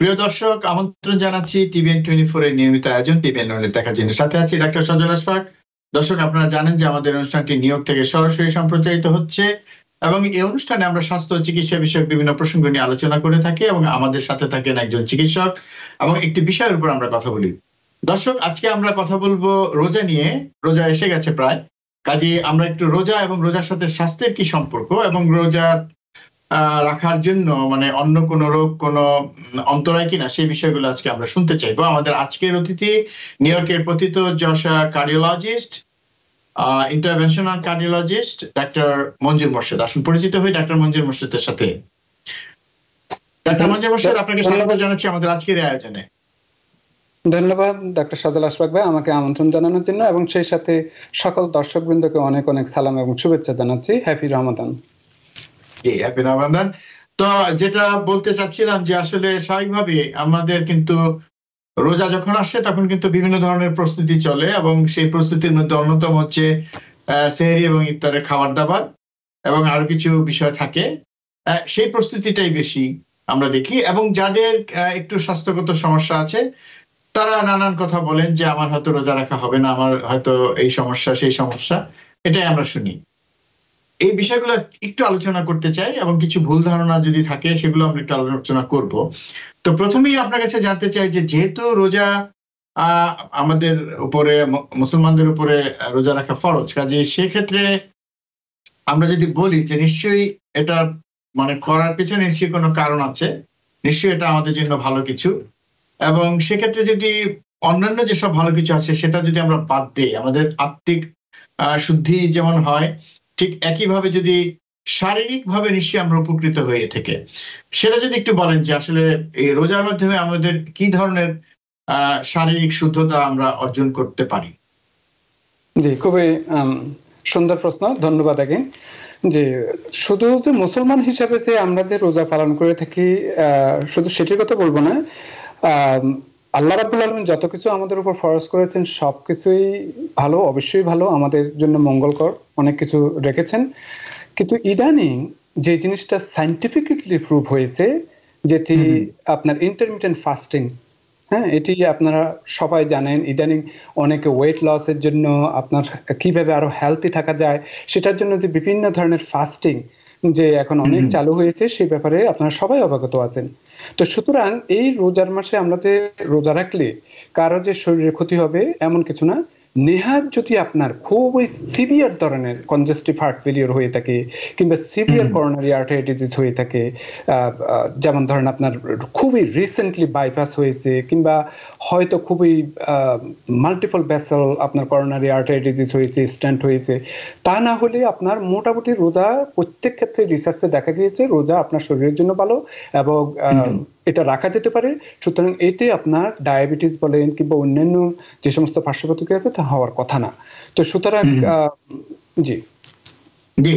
প্রিয় দর্শক, আমন্ত্রণ জানাচ্ছি টিভিএন টোয়েন্টি ফোর এর নিয়মিত আয়োজন, টিভিএন নলেজ দেখার জন্য। সাথে আছি ডাক্তার সজল আশফাক। দর্শক, আপনারা জানেন যে আমাদের অনুষ্ঠানটি নিয়োগ থেকে সরাসরি সম্প্রচারিত হচ্ছে এবং এই অনুষ্ঠানে আমরা স্বাস্থ্য চিকিৎসা বিষয়ক বিভিন্ন প্রসঙ্গ নিয়ে আলোচনা করে থাকি এবং আমাদের সাথে থাকেন একজন চিকিৎসক এবং একটি বিষয়ের উপর আমরা কথা বলি। দর্শক, আজকে আমরা কথা বলব রোজা নিয়ে। রোজা এসে গেছে প্রায়। কাজে আমরা একটু রোজা এবং রোজার সাথে স্বাস্থ্যের কি সম্পর্ক এবং রোজা রাখার জন্য মানে অন্য কোন রোগ কোন অন্তরায় কিনা সেই বিষয়গুলো আজকে আমরা শুনতে চাইব। আমাদের আজকের অতিথি নিউ ইয়র্কের পতিত যশা cardiologist interventional cardiologist doctor Manzur Morshed. আসুন পরিচিত হই ডাক্তার মঞ্জুর মোর্শেদের সাথে। ডাক্তার মঞ্জুর মোর্শেদ আপনাকে স্বাগত জানাচ্ছি আমাদের আজকের আয়োজনে। ধন্যবাদ ডাক্তার সাদুল আশফাক ভাই আমাকে আমন্ত্রণ জানানোর জন্য এবং সেই সাথে সকল দর্শক বৃন্দকে অনেক অনেক সালাম এবং শুভেচ্ছা জানাচ্ছি। হ্যাপি রমাদান। জি হ্যাপি তো যেটা বলতে চাচ্ছিলাম যে আসলে স্বাভাবিকভাবে আমাদের কিন্তু রোজা যখন আসে, তখন কিন্তু বিভিন্ন ধরনের প্রস্তুতি চলে এবং সেই প্রস্তুতির মধ্যে অন্যতম হচ্ছে সেহরি এবং ইফতারের খাবার দাবার এবং আরও কিছু বিষয় থাকে। সেই প্রস্তুতিটাই বেশি আমরা দেখি এবং যাদের একটু স্বাস্থ্যগত সমস্যা আছে, তারা নানান কথা বলেন যে, আমার হয়তো রোজা রাখা হবে না, আমার হয়তো এই সমস্যা, সেই সমস্যা। এটাই আমরা শুনি। এই বিষয়গুলো একটু আলোচনা করতে চাই এবং কিছু ভুল ধারণা যদি থাকে, সেগুলো আমরা একটু আলোচনা করব। তো প্রথমেই আপনার কাছে জানতে চাই যে, যেহেতু রোজা আমাদের উপরে মুসলমানদের উপরে রোজা রাখা ফরজ, কাজে সেক্ষেত্রে আমরা যদি বলি যে, নিশ্চয়ই এটা মানে করার পিছনে নিশ্চয়ই কোনো কারণ আছে, নিশ্চয়ই এটা আমাদের জন্য ভালো কিছু। এবং সেক্ষেত্রে যদি অন্যান্য যেসব ভালো কিছু আছে, সেটা যদি আমরা বাদ দিই, আমাদের আত্মিক শুদ্ধি যেমন হয় ঠিক একইভাবে যদি শারীরিকভাবে নিশ্চয়ই আমরা উপকৃত হয়ে থেকে। সেটা যদি একটু বলেন যে আসলে এই রোজার মাধ্যমে আমাদের কি ধরনের শারীরিক শুদ্ধতা আমরা অর্জন করতে পারি? জি, খুবই সুন্দর প্রশ্ন, ধন্যবাদ আগে যে শুধু যে মুসলমান হিসাবে যে আমরা যে রোজা পালন করে থাকি শুধু সেটির কথা বলব না আল্লাহ রাবুল আলম যত কিছু আমাদের উপর ফরজ করেছেন সবকিছুই ভালো অবশ্যই ভালো আমাদের জন্য মঙ্গলকর অনেক কিছু রেখেছেন। কিন্তু ইদানিং যে জিনিসটা সাইন্টিফিকলি প্রুভ হয়েছে যেটি আপনার ইন্টারমিডিয়েন্ট ফাস্টিং হ্যাঁ এটি আপনারা সবাই জানেন ইদানিং অনেকে ওয়েট লসের জন্য আপনার কীভাবে আরও হেলদি থাকা যায় সেটার জন্য যে বিভিন্ন ধরনের ফাস্টিং যে এখন অনেক চালু হয়েছে সে ব্যাপারে আপনারা সবাই অবগত আছেন। তো সুতরাং এই রোজার মাসে আমরা যে রোজা রাখলে কারও যে শরীরের ক্ষতি হবে এমন কিছু না। নেহাত যদি আপনার খুবই সিভিয়ার ধরনের কনজেস্টিভ হার্ট ফেলিওর হয়ে থাকে কিংবা সিভিয়ার করোনারি আর্টাইটিস হয়ে থাকে যেমন ধরেন আপনার খুবই রিসেন্টলি বাইপাস হয়েছে কিংবা হয়তো খুবই মাল্টিপল ব্যাসল আপনার করোনারি আর্টাইটিস হয়েছে স্ট্যান্ট হয়েছে তা না হলে আপনার মোটামুটি রোজা প্রত্যেক ক্ষেত্রে রিসার্চে দেখা গিয়েছে রোজা আপনার শরীরের জন্য ভালো এবং এটা রাখা যেতে পারে। সুতরাং এতে আপনার ডায়াবেটিস বলেন কিংবা অন্যান্য যে সমস্ত পার্শ্ব প্রতিক্রিয়া আছে তা হওয়ার কথা না। তো সুতরাং জি। জি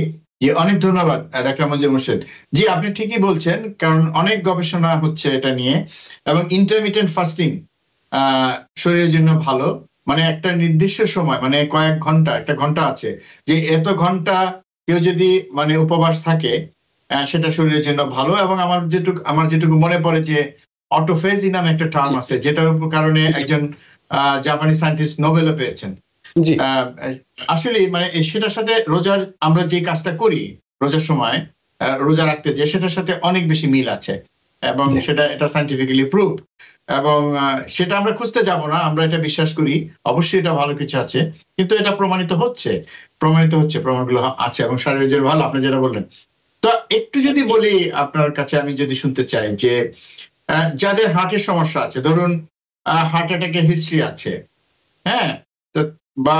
অনেক ধন্যবাদ ডাক্তার মঞ্জুর মুর্শেদ। জি আপনি ঠিকই বলছেন কারণ অনেক গবেষণা হচ্ছে এটা নিয়ে এবং ইন্টারমিডিয়েন্ট ফাস্টিং শরীরের জন্য ভালো। মানে একটা নির্দিষ্ট সময় মানে কয়েক ঘণ্টা একটা ঘণ্টা আছে যে এত ঘণ্টা কেউ যদি মানে উপবাস থাকে সেটা শরীরের জন্য ভালো এবং আমার যেটুকু আমার যেটুকু মনে পড়ে যে অটোফেজি নামে একটা টার্ম আছে যেটার উপর কারণে একজন জাপানি সায়েন্টিস্ট নোবেলও পেয়েছেন। আসলে মানে সেটার সাথে রোজার আমরা যে কাজটা করি রোজার সময় রোজা রাখতে যে সেটার সাথে অনেক বেশি মিল আছে এবং সেটা এটা সাইন্টিফিক্যালি প্রুভ এবং সেটা আমরা খুঁজতে যাব না আমরা এটা বিশ্বাস করি অবশ্যই এটা ভালো কিছু আছে কিন্তু এটা প্রমাণিত হচ্ছে প্রমাণিত হচ্ছে প্রমাণগুলো আছে এবং শারীরিক ভালো আপনি যেটা বললেন। তো একটু যদি বলি আপনার কাছে, আমি যদি শুনতে চাই যে যাদের হার্টের সমস্যা আছে, ধরুন হার্ট অ্যাটাকের হিস্ট্রি আছে হ্যাঁ? বা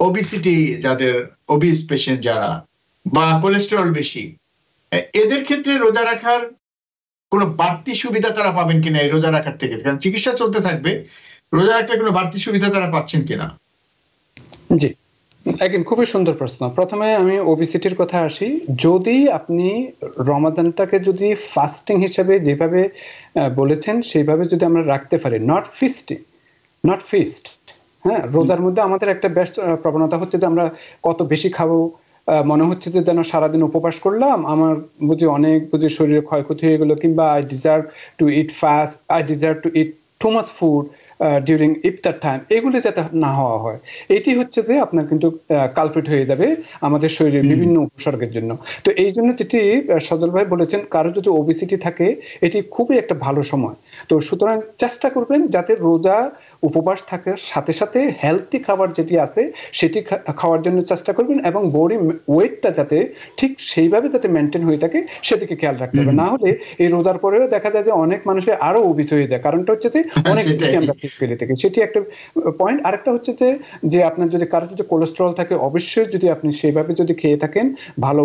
ওবিসিটি যাদের ওবিস পেশেন্ট যারা, বা কোলেস্টেরল বেশি এদের ক্ষেত্রে রোজা রাখার কোনো বাড়তি সুবিধা তারা পাবেন কিনা এই রোজা রাখার থেকে? কারণ চিকিৎসা চলতে থাকবে, রোজা রাখতে কোনো বাড়তি সুবিধা তারা পাচ্ছেন কিনা? জি। একদিন খুবই সুন্দর প্রশ্ন। প্রথমে আমি ওবিসিটির কথা আসি। যদি আপনি রমাদানটাকে যদি ফাস্টিং হিসেবে যেভাবে বলেছেন সেইভাবে যদি আমরা রাখতে পারি নট ফিস্টিং নট ফিস্ট হ্যাঁ? রোজার মধ্যে আমাদের একটা বেস্ট প্রবণতা হচ্ছে যে আমরা কত বেশি খাব মনে হচ্ছে যে যেন সারাদিন উপবাস করলাম আমার বুঝি অনেক বুঝি শরীরে ক্ষয়ক্ষতি হয়ে গেলো কিংবা I deserve to eat fast I deserve to eat too much food during iftar time এগুলো যাতে না হওয়া হয়। এটি হচ্ছে যে আপনার কিন্তু কালপিট হয়ে যাবে আমাদের শরীরের বিভিন্ন উপসর্গের জন্য। তো এই জন্য যেটি সজল ভাই বলেছেন কারও যদি ওবিসিটি থাকে এটি খুবই একটা ভালো সময়। তো সুতরাং চেষ্টা করবেন যাতে রোজা উপবাস থাকার সাথে সাথে হেলথি খাবার যেটি আছে সেটি খাওয়ার জন্য চেষ্টা করবেন এবং বডি ওয়েটটা যাতে ঠিক সেইভাবে যাতে মেনটেন হয়ে থাকে সেদিকে খেয়াল রাখতে হবে। না হলে এই রোজার পরেও দেখা যায় যে অনেক মানুষের আরও অবিস হয়ে যায়। কারণটা হচ্ছে যে অনেক বেশি আমরা ফেলে থাকি। সেটি একটা পয়েন্ট আরেকটা হচ্ছে যে যে আপনার যদি কারও যদি কোলেস্ট্রল থাকে অবশ্যই যদি আপনি সেইভাবে যদি খেয়ে থাকেন ভালো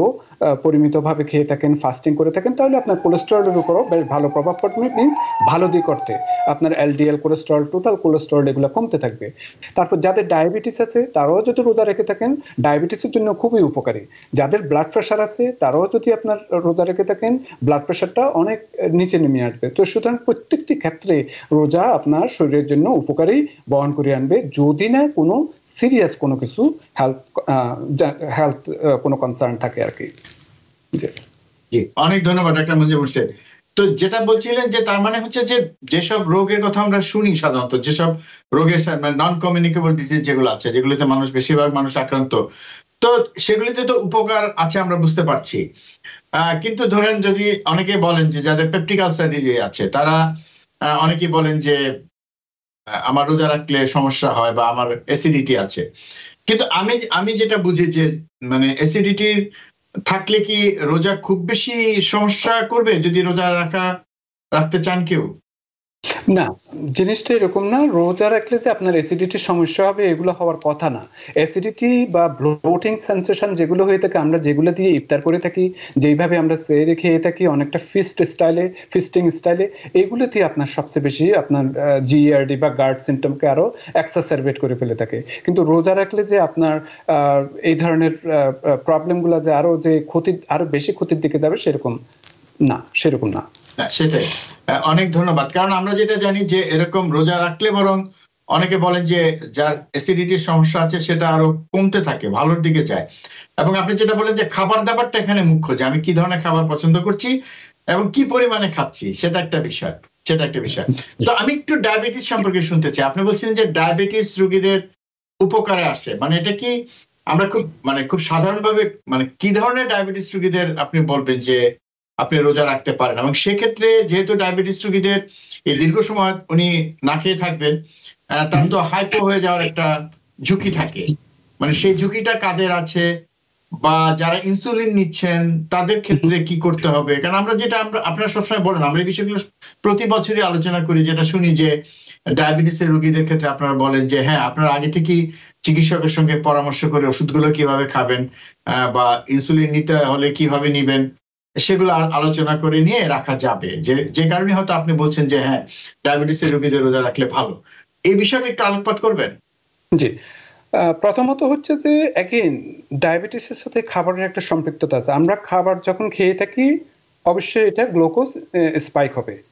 পরিমিতভাবে খেয়ে থাকেন ফাস্টিং করে থাকেন তাহলে আপনার কোলেস্ট্রলের উপরও বেশ ভালো প্রভাব পড়বে। মিনস ভালো দিক করতে আপনার এলডিএল কোলেস্ট্রল টোটাল কোলেস্ট্রল এগুলো কমতে থাকবে। তারপর যাদের ডায়াবেটিস আছে, তারাও যদি রোজা রেখে থাকেন ডায়াবেটিসের জন্য খুবই উপকারী। যাদের ব্লাড প্রেশার আছে, তারাও যদি আপনার রোজা রেখে থাকেন ব্লাড প্রেশারটা অনেক নিচে নেমে আসবে। তো সুতরাং প্রত্যেকটি ক্ষেত্রে রোজা আপনার শরীরের জন্য উপকারী, বহন করে আনবে। যদি না কোনো সিরিয়াস কোনো কিছু হেলথ হেলথ কোনো কনসার্ন থাকে আর কি। অনেক ধন্যবাদ, ডাক্তার মঞ্জুর মুর্শেদ তো যেটা বলছিলেন যে তার মানে হচ্ছে যে যেসব রোগের কথা আমরা শুনি সাধারণত, যেসব রোগের নন কমিউনিকেবল ডিজিজ যেগুলো আছে, যেগুলোতে মানুষ বেশিরভাগ মানুষ আক্রান্ত, তো সেগুলিতে তো উপকার আছে আমরা বুঝতে পারছি। কিন্তু ধরেন যদি অনেকে বলেন যে যাদের পেপটিক আলসার আছে, তারা অনেকেই বলেন যে আমার রোজা রাখলে সমস্যা হয় বা আমার অ্যাসিডিটি আছে। কিন্তু আমি আমি যেটা বুঝি যে মানে অ্যাসিডিটির থাকলে কি রোজা খুব বেশি সমস্যা করবে যদি রোজা রাখা রাখতে চান কেউ? না, জিনিসটা এরকম না রোজা রাখলে যে আপনার অ্যাসিডিটির সমস্যা হবে, এগুলো হওয়ার কথা না। অ্যাসিডিটি বা ব্লোটিং সেন্সেশন যেগুলো হয়ে থাকে, আমরা যেগুলো দিয়ে ইফতার করে থাকি, যেইভাবে আমরা সেরে খেয়ে থাকি, অনেকটা ফিস্ট স্টাইলে ফিস্টিং স্টাইলে এইগুলো দিয়ে আপনার সবচেয়ে বেশি আপনার জিআরডি বা গার্ড সিমটমকে আরও এক্সাসারবেট করে ফেলে থাকে। কিন্তু রোজা রাখলে যে আপনার এই ধরনের প্রবলেমগুলো যে আরও যে ক্ষতি, আরও বেশি ক্ষতির দিকে যাবে, সেরকম না সেরকম না। সেটাই। অনেক ধন্যবাদ। কারণ আমরা যেটা জানি যে এরকম রোজা রাখলে বরং অনেকে বলেন যে যার অ্যাসিডিটির সমস্যা আছে সেটা আরও কমতে থাকে, ভালোর দিকে যায়। এবং আপনি যেটা বলেন যে খাবার দাবারটা এখানে মুখ্য, যে আমি কি ধরনের খাবার পছন্দ করছি এবং কি পরিমাণে খাচ্ছি, সেটা একটা বিষয়, সেটা একটা বিষয়। তো আমি একটু ডায়াবেটিস সম্পর্কে শুনতে চাই। আপনি বলছেন যে ডায়াবেটিস রোগীদের উপকারে আসে মানে এটা কি আমরা খুব মানে খুব সাধারণভাবে মানে কি ধরনের ডায়াবেটিস রোগীদের আপনি বলবেন যে আপনি রোজা রাখতে পারেন। এবং সেক্ষেত্রে যেহেতু ডায়াবেটিস রোগীদের এই দীর্ঘ সময় উনি না খেয়ে থাকবেন তার তো হাইপো হয়ে যাওয়ার একটা ঝুঁকি থাকে। মানে সেই ঝুঁকিটা কাদের আছে বা যারা ইনসুলিন নিচ্ছেন, তাদের ক্ষেত্রে কি করতে হবে? কারণ আমরা যেটা আমরা, আপনারা সবসময় বলেন, আমরা এই বিষয়গুলো প্রতি বছরই আলোচনা করি, যেটা শুনি যে ডায়াবেটিসের রোগীদের ক্ষেত্রে আপনারা বলেন যে হ্যাঁ আপনারা আগে থেকেই চিকিৎসকের সঙ্গে পরামর্শ করে ওষুধগুলো কীভাবে খাবেন বা ইনসুলিন নিতে হলে কীভাবে নিবেন? সেগুলো আলোচনা করে নিয়ে রাখা যাবে। যে যে কারণে হয়তো আপনি বলছেন যে হ্যাঁ ডায়াবেটিসের রোগীদের রোজা রাখলে ভালো। এই বিষয়টা একটু আলোকপাত করবেন? জি। প্রথমত হচ্ছে যে এগেইন ডায়াবেটিসের সাথে খাবারের একটা সম্পৃক্ততা আছে। আমরা খাবার যখন খেয়ে থাকি, অবশ্যই এটা গ্লুকোজ স্পাইক হবে।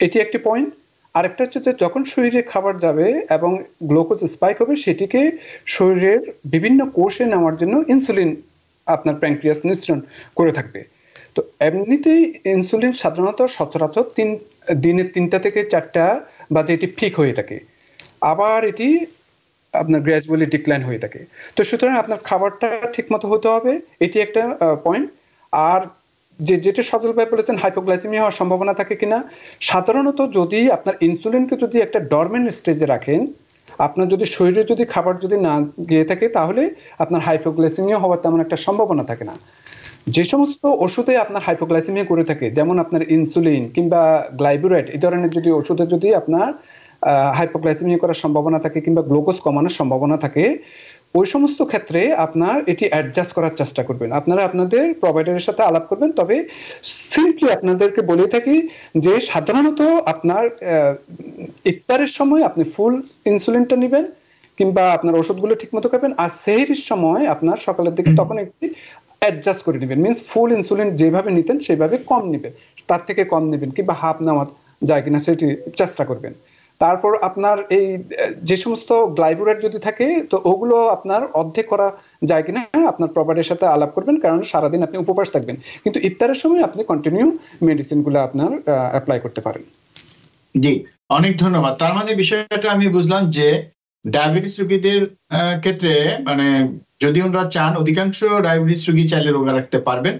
এটি একটি পয়েন্ট আরেকটা হচ্ছে যে, যখন শরীরে খাবার যাবে এবং গ্লুকোজ স্পাইক হবে, সেটিকে শরীরের বিভিন্ন কোষে নেওয়ার জন্য ইনসুলিন আপনার প্যাঙ্ক্রিয়াস নিঃসরণ করে থাকবে। তো এমনিতেই ইনসুলিন সাধারণত সচরাচর তিন দিনের তিনটা থেকে চারটা বাজে এটি ফিক হয়ে থাকে। আবার এটি আপনার গ্র্যাজুয়ালি ডিক্লাইন হয়ে থাকে। তো সুতরাং আপনার খাবারটা ঠিক মতো হতে হবে, এটি একটা পয়েন্ট আর যে, যেটা সদল ভাই বলেছেন হাইপোগ্লাইসেমিয়া হওয়ার সম্ভাবনা থাকে কিনা? সাধারণত যদি আপনার ইনসুলিনকে যদি একটা ডরমেন্ট স্টেজে রাখেন, আপনার যদি শরীরে যদি খাবার যদি না গিয়ে থাকে, তাহলে আপনার হাইপোগ্লাইসেমিয়া হওয়ার তেমন একটা সম্ভাবনা থাকে না। যে সমস্ত ওষুধে আপনার হাইপোগ্লাইসেমিয়া করে থাকে যেমন আপনার ইনসুলিন কিংবা গ্লাইবুরেট এই ধরনের যদি ওষুধে যদি আপনার হাইপোগ্লাইসেমিয়া করার সম্ভাবনা থাকে কিংবা গ্লুকোজ কমানোর সম্ভাবনা থাকে ওই সমস্ত ক্ষেত্রে আপনার এটি অ্যাডজাস্ট করার চেষ্টা করবেন। আপনারা আপনাদের প্রোভাইডারের সাথে আলাপ করবেন তবে সিম্পলি আপনাদেরকে বলে থাকি যে সাধারণত আপনার ইফতারের সময় আপনি ফুল ইনসুলিনটা নেবেন কিংবা আপনার ওষুধগুলো ঠিকমতো খাবেন আর সেহরির সময় আপনার সকালের দিকে তখন একটি অ্যাডজাস্ট করে নেবেন। মিনস ফুল ইনসুলিন যেভাবে নিতেন, সেভাবে কম নেবেন। তার থেকে কম নেবেন কিংবা হাফ নেওয়া যায় কিনা সেটি চেষ্টা করবেন। তারপর আপনার এই, যে সমস্ত গ্লাইবুরেট যদি থাকে, তো ওগুলো আপনার অর্ধেক করা যায় কিনা আপনার প্রোভাইডারের সাথে আলাপ করবেন, কারণ সারাদিন আপনি উপবাস থাকবেন। কিন্তু ইফতারের সময় আপনি কন্টিনিউ মেডিসিনগুলো আপনার অ্যাপ্লাই করতে পারেন। জি, অনেক ধন্যবাদ। তার মানে বিষয়টা আমি বুঝলাম যে ডায়াবেটিস রোগীদের ক্ষেত্রে মানে যদি ওনারা চান অধিকাংশ ডায়াবেটিস রোগী চাইলে রোগা রাখতে পারবেন।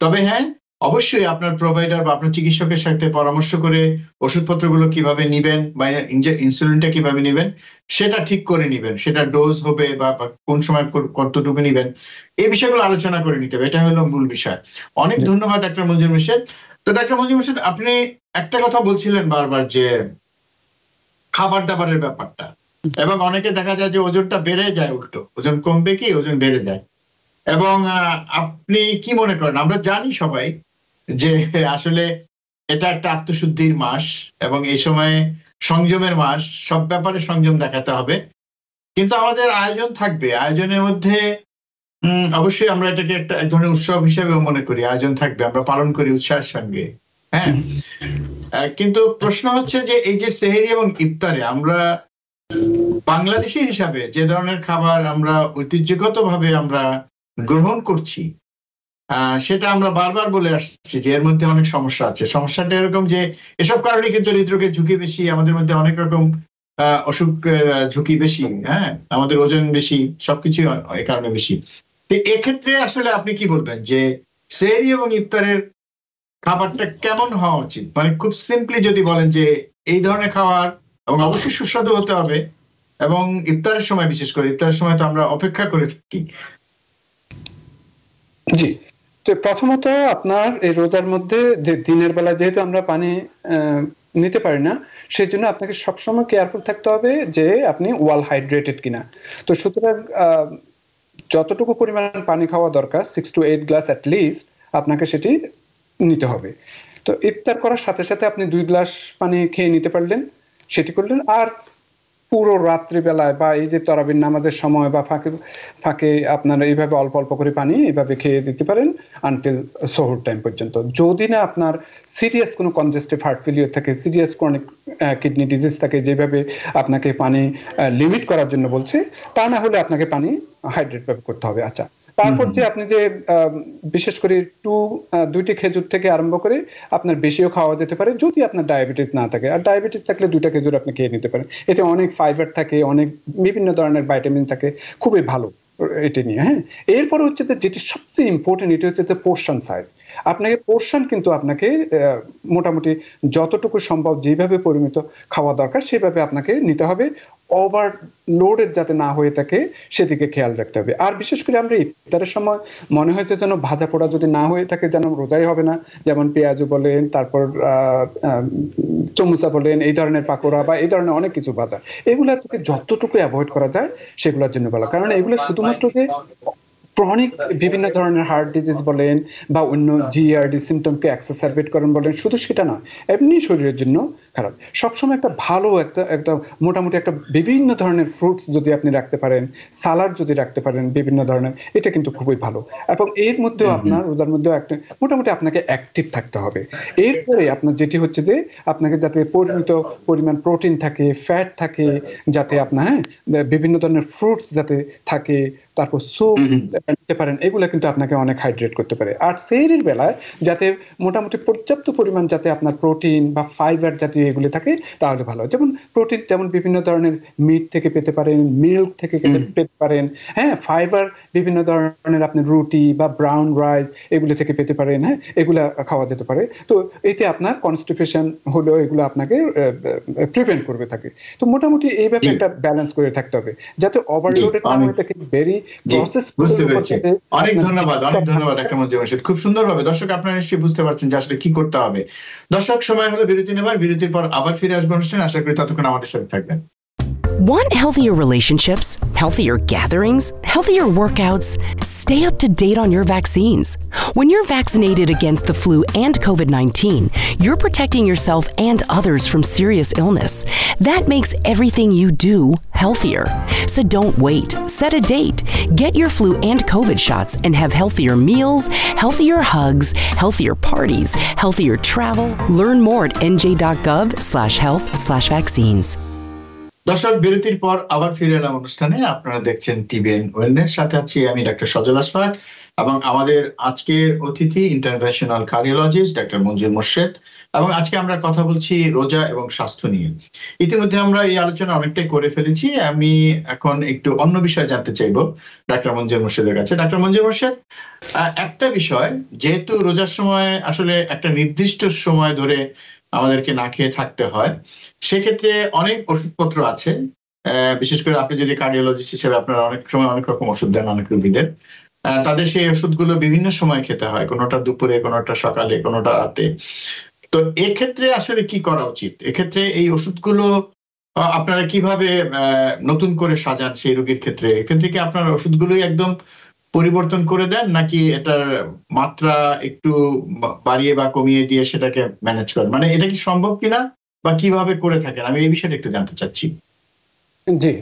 তবে হ্যাঁ অবশ্যই আপনার প্রোভাইডার বা আপনার চিকিৎসকের সাথে পরামর্শ করে ওষুধপত্রগুলো কীভাবে নিবেন বা ইনসুলিনটা কীভাবে নিবেন সেটা ঠিক করে নিবেন। সেটা ডোজ হবে বা কোন সময় কতটুকু নিবেন এই বিষয়গুলো আলোচনা করে নিতে হবে। এটা হলো মূল বিষয়। অনেক ধন্যবাদ ডাক্তার মঞ্জুর মিশেদ তো ডাক্তার মঞ্জুর মিশেদ আপনি একটা কথা বলছিলেন বারবার যে খাবার দাবারের ব্যাপারটা। এবং অনেকে দেখা যায় যে ওজনটা বেড়ে যায় উল্টো। ওজন কমবে কি ওজন বেড়ে যায়। এবং আপনি কি মনে করেন? আমরা জানি সবাই যে আসলে এটা একটা আত্মশুদ্ধির মাস এবং এই সময়ে সংযমের মাস সব ব্যাপারে সংযম দেখাতে হবে। কিন্তু আমাদের আয়োজন থাকবে। আয়োজনের মধ্যে অবশ্যই আমরা এটাকে একটা এক ধরনের উৎসব হিসেবে মনে করি। আয়োজন থাকবে আমরা পালন করি উৎসাহের সঙ্গে। হ্যাঁ? কিন্তু প্রশ্ন হচ্ছে যে এই যে সেহেরি এবং ইফতারে আমরা বাংলাদেশি হিসাবে যে ধরনের খাবার আমরা ঐতিহ্যগত ভাবে আমরা গ্রহণ করছি সেটা আমরা বারবার বলে আসছি যে এর মধ্যে অনেক সমস্যা আছে। সমস্যাটা এরকম যে এসব কারণে কিন্তু হৃদরোগের ঝুঁকি বেশি, আমাদের মধ্যে অনেক রকম অসুখ ঝুঁকি বেশি হ্যাঁ? আমাদের ওজন বেশি সবকিছু এই কারণে বেশি। তো এক্ষেত্রে আসলে আপনি কি বলবেন যে সেরি এবং ইফতারের খাবারটা কেমন হওয়া উচিত? মানে খুব সিম্পলি যদি বলেন যে এই ধরনের খাবার এবং অবশ্যই সুস্বাদু হতে হবে এবং ইফতারের সময়, বিশেষ করে ইফতারের সময় তো আমরা অপেক্ষা করে থাকি। জি। তো প্রথমত আপনার এই রোজার মধ্যে যে দিনের বেলা যেহেতু আমরা পানি নিতে পারি না সেই জন্য আপনাকে সবসময় কেয়ারফুল থাকতে হবে যে আপনি ওয়াল হাইড্রেটেড কিনা। তো সুতরাং যতটুকু পরিমাণ পানি খাওয়া দরকার six to eight glass at least আপনাকে সেটি নিতে হবে। তো ইফতার করার সাথে সাথে আপনি দুই গ্লাস পানি খেয়ে নিতে পারলেন। সেটি করলেন। আর পুরো রাত্রিবেলায় বা এই যে তরাবির নামাজের সময় বা ফাঁকে ফাঁকে আপনারা এইভাবে অল্প অল্প করে পানি এইভাবে খেয়ে দিতে পারেন আনটিল শহর টাইম পর্যন্ত। যদি না আপনার সিরিয়াস কোনো কনজেস্টিভ হার্ট ফেলিওর থাকে সিরিয়াস ক্রনিক কিডনি ডিজিজ থাকে, যেভাবে আপনাকে পানি লিমিট করার জন্য বলছে, তা না হলে আপনাকে পানি হাইড্রেট করতে হবে। আচ্ছা তারপর যে আপনি যে বিশেষ করে টু দুইটি খেজুর থেকে আরম্ভ করে আপনার বেশিও খাওয়া যেতে পারে যদি আপনার ডায়াবেটিস না থাকে। আর ডায়াবেটিস থাকলে দুইটা খেজুর আপনি খেয়ে নিতে পারেন। এতে অনেক ফাইবার থাকে অনেক বিভিন্ন ধরনের ভাইটামিন থাকে খুবই ভালো এটি নিয়ে হ্যাঁ। এরপরে হচ্ছে যে যেটি সবচেয়ে ইম্পর্টেন্ট এটি হচ্ছে পোর্শন সাইজ আপনাকে পোর্শন কিন্তু আপনাকে মোটামুটি যতটুকু সম্ভব যেভাবে পরিমিত খাওয়া দরকার সেভাবে আপনাকে নিতে হবে। ওভার লোডের যাতে না হয়ে থাকে সেদিকে খেয়াল রাখতে হবে। আর বিশেষ করে আমরা ইফতারের সময় মনে হয়তো যেন ভাজা পোড়া যদি না হয়ে থাকে যেন রোজাই হবে না। যেমন পেঁয়াজু বলেন তারপর চমুচা বলেন এই ধরনের পাকোড়া বা এই ধরনের অনেক কিছু ভাজা। এগুলা থেকে যতটুকু অ্যাভয়েড করা যায় সেগুলোর জন্য ভালো। কারণ এগুলো শুধুমাত্র যে ক্রনিক বিভিন্ন ধরনের হার্ট ডিজিজ বলেন বা অন্য জিআরডি সিমটমকে এক্সাসারবেট করেন বলেন শুধু সেটা নয় এমনি শরীরের জন্য খারাপ সবসময় একটা ভালো একটা একটা মোটামুটি একটা বিভিন্ন ধরনের ফ্রুটস যদি আপনি রাখতে পারেন সালাড যদি রাখতে পারেন বিভিন্ন ধরনের এটা কিন্তু খুবই ভালো। এবং এর মধ্যেও আপনার রোজার মধ্যেও একটা মোটামুটি আপনাকে অ্যাক্টিভ থাকতে হবে। এরপরে আপনার যেটি হচ্ছে যে আপনাকে যাতে পরিমিত পরিমাণ প্রোটিন থাকে ফ্যাট থাকে যাতে আপনার হ্যাঁ বিভিন্ন ধরনের ফ্রুটস যাতে থাকে তারপর স্যুপ নিতে পারেন এগুলো কিন্তু আপনাকে অনেক হাইড্রেট করতে পারে। আর সেইরের বেলায় যাতে মোটামুটি পর্যাপ্ত পরিমাণ যাতে আপনার প্রোটিন বা ফাইবার জাতীয় এগুলি থাকে তাহলে ভালো যেমন প্রোটিন যেমন বিভিন্ন ধরনের মিট থেকে পেতে পারেন মিল্ক থেকে পেতে পারেন হ্যাঁ? ফাইবার বিভিন্ন ধরনের আপনি রুটি বা ব্রাউন রাইস এগুলো থেকে পেতে পারেন হ্যাঁ? এগুলা খাওয়া যেতে পারে। তো এতে আপনার কনস্টিপেশন হলেও এগুলো আপনাকে প্রিভেন্ট করবে থাকে তো মোটামুটি এইভাবে একটা ব্যালেন্স করে থাকতে হবে যাতে ওভারলোডেড না হয়ে থাকে ভেরি প্রসেস বুঝতে পেরেছি। অনেক ধন্যবাদ অনেক ধন্যবাদ ডাক্তার মঞ্জুর খুব সুন্দরভাবে। দর্শক আপনারা নিশ্চয়ই বুঝতে পারছেন যে আসলে কি করতে হবে। দর্শক সময় হলো বিরতি নেবার। বিরতির পর আবার ফিরে আসব অনুষ্ঠান। আশা করি ততক্ষণ আমাদের সাথে থাকবেন। Want healthier relationships, healthier gatherings, healthier workouts? Stay up to date on your vaccines. When you're vaccinated against the flu and COVID 19, you're protecting yourself and others from serious illness. That makes everything you do healthier. So don't wait. Set a date. Get your flu and COVID shots and have healthier meals, healthier hugs, healthier parties, healthier travel. Learn more at nj.gov slash health slash vaccines. দর্শক, বিরতির পর আবার ফিরে এলাম অনুষ্ঠানে। আপনারা দেখছেন TVN wellness সাথে আছি আমি ডাক্তার সজল আশফাক এবং আমাদের আজকের অতিথি international cardiologist doctor Manzur Morshed এবং আজকে আমরা কথা বলছি রোজা এবং স্বাস্থ্য নিয়ে। ইতিমধ্যে আমরা এই আলোচনা অনেকটাই করে ফেলেছি। আমি এখন একটু অন্য বিষয় জানতে চাইব ডাক্তার মঞ্জুর মোর্শেদের কাছে। ডাক্তার মঞ্জুর মোর্শেদ একটা বিষয়, যেহেতু রোজার সময় আসলে একটা নির্দিষ্ট সময় ধরে আমাদেরকে না খেয়ে থাকতে হয়। সেক্ষেত্রে অনেক ওষুধপত্র আছে। বিশেষ করে আপনি যদি কার্ডিওলজিস্ট হিসেবে আপনারা অনেক সময় অনেক রকম ওষুধ দেন অনেক রোগীদের তাদের সেই ওষুধগুলো বিভিন্ন সময় খেতে হয়। কোনোটা দুপুরে, কোনোটা সকালে, কোনোটা রাতে। তো এক্ষেত্রে আসলে কি করা উচিত? এক্ষেত্রে এই ওষুধগুলো আপনারা কীভাবে নতুন করে সাজান সেই রোগীর ক্ষেত্রে? এক্ষেত্রে কি আপনারা ওষুধগুলোই একদম পরিবর্তন করে দেন নাকি এটার মাত্রা একটু বাড়িয়ে বা কমিয়ে দিয়ে সেটাকে ম্যানেজ করেন? মানে এটা কি সম্ভব কিনা বা কীভাবে করে থাকেন? আমি এই বিষয়টা একটু জানতে চাচ্ছি। জি,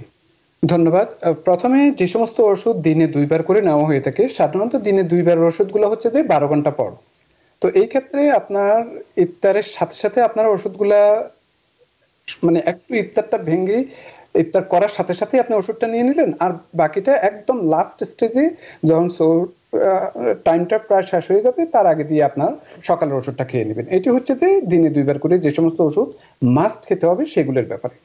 ধন্যবাদ। প্রথমে যে সমস্ত ওষুধ দিনে দুইবার করে নেওয়া হয়ে থাকে, সাধারণত দিনে দুইবার ওষুধগুলো হচ্ছে যে বারো ঘণ্টা পর। তো এই ক্ষেত্রে আপনার ইফতারের সাথে সাথে আপনার ওষুধগুলা মানে একটু ইফতারটা ভেঙে ইফতার করার সাথে সাথে আপনি ওষুধটা নিয়ে নিলেন। আর বাকিটা একদম লাস্ট স্টেজে যখন টাইমটা প্রায় শেষ হয়ে যাবে, তার আগে দিয়ে আপনার সকালের ওষুধটা খেয়ে নেবেন। এটি হচ্ছে যে দিনে দুইবার করে যে সমস্ত ওষুধ মাস্ট খেতে হবে সেগুলোর ব্যাপারে।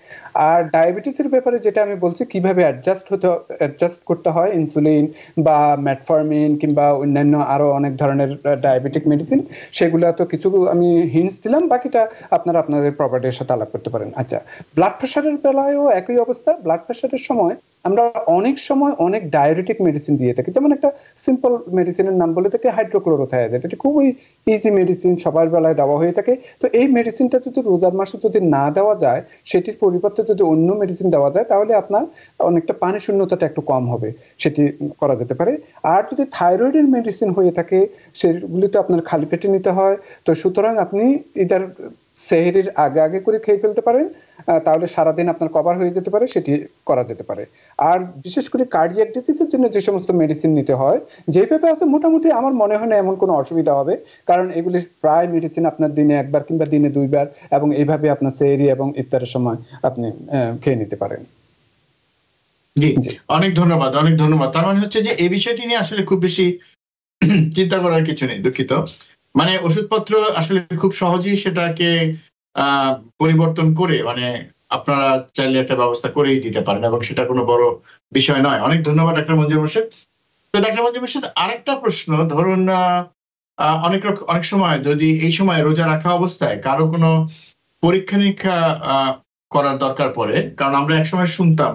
আর ডায়াবেটিসের ব্যাপারে যেটা আমি বলছি, কীভাবে অ্যাডজাস্ট হতে অ্যাডজাস্ট করতে হয় ইনসুলিন বা ম্যাটফর্মিন কিংবা অন্যান্য আরও অনেক ধরনের ডায়াবেটিক মেডিসিন সেগুলো তো কিছু আমি হিন্টস দিলাম, বাকিটা আপনারা আপনাদের প্রপার্টির সাথে আলাপ করতে পারেন। আচ্ছা ব্লাড প্রেশারের বেলায়ও একই অবস্থা। ব্লাড প্রেশারের সময় আমরা অনেক সময় অনেক ডায়াবেটিক মেডিসিন দিয়ে থাকি। যেমন একটা সিম্পল মেডিসিনের নাম বলে থাকে হাইড্রোক্লোরোথায়াজেড এটা খুবই ইজি মেডিসিন সবার বেলায় দেওয়া হয়ে থাকে। তো এই মেডিসিনটা যদি রোজার মাসে যদি না দেওয়া যায়, সেটির পরিবর্তে যদি অন্য মেডিসিন দেওয়া যায়, তাহলে আপনার অনেকটা পানি শূন্যতাটা একটু কম হবে। সেটি করা যেতে পারে। আর যদি থাইরয়েডের মেডিসিন হয়ে থাকে সেগুলি তো আপনার খালি পেটে নিতে হয়। তো সুতরাং আপনি ইদার সেহেরির আগে আগে করে খেয়ে ফেলতে পারেন তাহলে সারাদিন আপনার কভার হয়ে যেতে পারে সেটি করা যেতে পারে। আর বিশেষ করে কার্ডিয়াক ডিজিজের জন্য যে সমস্ত মেডিসিন নিতে হয় যেভাবে আছে মোটামুটি আমার মনে হয় না এমন কোনো অসুবিধা হবে কারণ এগুলি প্রায় মেডিসিন আপনার দিনে একবার কিংবা দিনে দুইবার এবং এইভাবে আপনার সেহেরি এবং ইফতারের সময় আপনি খেয়ে নিতে পারেন। জি। অনেক ধন্যবাদ অনেক ধন্যবাদ। তার মানে হচ্ছে যে এই বিষয়টি নিয়ে আসলে খুব বেশি চিন্তা করার কিছু নেই দুঃখিত। মানে ওষুধপত্র আসলে খুব সহজেই সেটাকে পরিবর্তন করে মানে আপনারা চাইলে একটা ব্যবস্থা করেই দিতে পারেন এবং সেটা কোনো বড় বিষয় নয়। অনেক ধন্যবাদ ডাক্তার মঞ্জুর মোর্শেদ। তো ডাক্তার মঞ্জুর মোর্শেদ, আরেকটা প্রশ্ন, ধরুন অনেক অনেক সময় যদি এই সময় রোজা রাখা অবস্থায় কারও কোনো পরীক্ষা নিরীক্ষা করার দরকার পড়ে, কারণ আমরা একসময় শুনতাম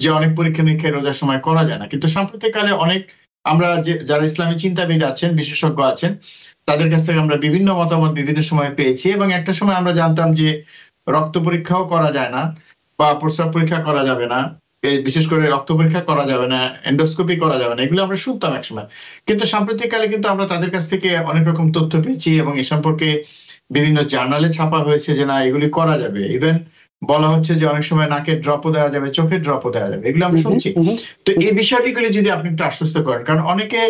যে অনেক পরীক্ষা নিরীক্ষা রোজার সময় করা যায় না। কিন্তু সাম্প্রতিককালে অনেক আমরা যে, যারা ইসলামী চিন্তাবিদ আছেন, বিশেষজ্ঞ আছেন তাদের কাছ থেকে আমরা বিভিন্ন মতামত বিভিন্ন সময় পেয়েছি এবং একটা সময় আমরা জানতাম যে রক্ত পরীক্ষাও করা যায় না বা প্রস্রাব পরীক্ষা করা যাবে না। বিশেষ করে রক্ত পরীক্ষা করা যাবে না এন্ডোস্কোপি করা যাবে না এগুলো আমরা শুনতাম একসময় কিন্তু সাম্প্রতিককালে কিন্তু আমরা তাদের কাছ থেকে অনেক রকম তথ্য পেয়েছি এবং এ সম্পর্কে বিভিন্ন জার্নালে ছাপা হয়েছে যে না এগুলি করা যাবে। ইভেন বলা হচ্ছে যে অনেক সময় নাকের ড্রপও দেওয়া যাবে চোখের ড্রপও দেওয়া যাবে এগুলো আমরা শুনছি। তো এই বিষয়টিগুলি যদি আপনি একটু আশ্বস্ত করেন কারণ অনেকে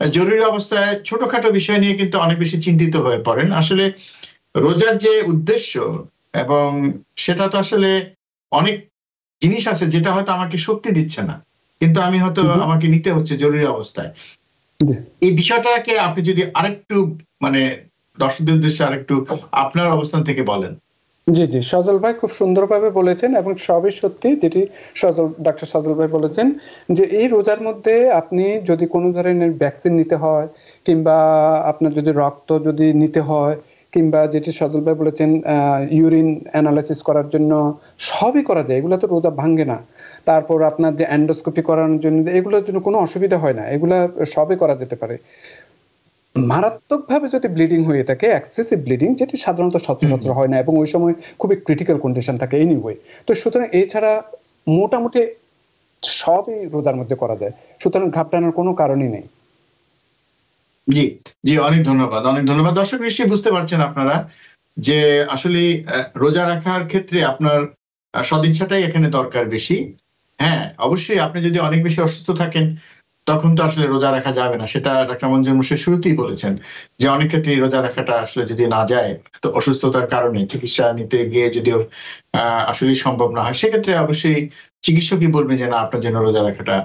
জরুরি অবস্থায় ছোটখাটো বিষয় নিয়ে কিন্তু অনেক বেশি চিন্তিত হয়ে পড়েন। আসলে রোজার যে উদ্দেশ্য এবং সেটা তো আসলে অনেক জিনিস আছে যেটা হয়তো আমাকে শক্তি দিচ্ছে না কিন্তু আমি হয়তো আমাকে নিতে হচ্ছে জরুরি অবস্থায়। এই বিষয়টাকে আপনি যদি আরেকটু মানে দর্শকদের উদ্দেশ্যে আরেকটু আপনার অবস্থান থেকে বলেন। জি জি, সজল ভাই খুব সুন্দরভাবে বলেছেন এবং সবই সত্যি যেটি সজল, ডাক্তার সজল ভাই বলেছেন যে এই রোজার মধ্যে আপনি যদি কোনো ধরনের ভ্যাকসিন নিতে হয় কিংবা আপনার যদি রক্ত যদি নিতে হয় কিংবা যেটি সজল ভাই বলেছেন ইউরিন অ্যানালাইসিস করার জন্য সবই করা যায়, এগুলো তো রোজা ভাঙ্গে না। তারপর আপনার যে অ্যান্ডোস্কোপি করানোর জন্য, এগুলোর জন্য কোনো অসুবিধা হয় না, এগুলা সবই করা যেতে পারে। মারাত্মকভাবে যদি ব্লিডিং হয়ে থাকে এক্সেসিভ ব্লিডিং যেটি সাধারণত সচরাচর হয় না এবং ওই সময় খুবই ক্রিটিক্যাল কন্ডিশন থাকে এনিওয়ে তো সুতরাং এছাড়া মোটামুটি সবই রোজার মধ্যে করা যায়। সুতরাং ঘাপটানোর কোনো কারণই নেই। জি জি অনেক ধন্যবাদ অনেক ধন্যবাদ। দর্শক নিশ্চয়ই বুঝতে পারছেন আপনারা যে আসলে রোজা রাখার ক্ষেত্রে আপনার সদিচ্ছাটাই এখানে দরকার বেশি। হ্যাঁ অবশ্যই আপনি যদি অনেক বেশি অসুস্থ থাকেন তখন তো আসলে রোজা রাখা যাবে না। সেটা ডাক্তার মঞ্জুর মুর্শিদ শুরুতেই বলেছেন যে অনেক ক্ষেত্রে রোজা রাখাটা আসলে যদি না যায়, তো অসুস্থতার কারণে চিকিৎসা নিতে গিয়ে যদি আসলে সম্ভব না হয়, সেক্ষেত্রে অবশ্যই চিকিৎসকই বলবেন যে, না, আপনার জন্য রোজা রাখাটা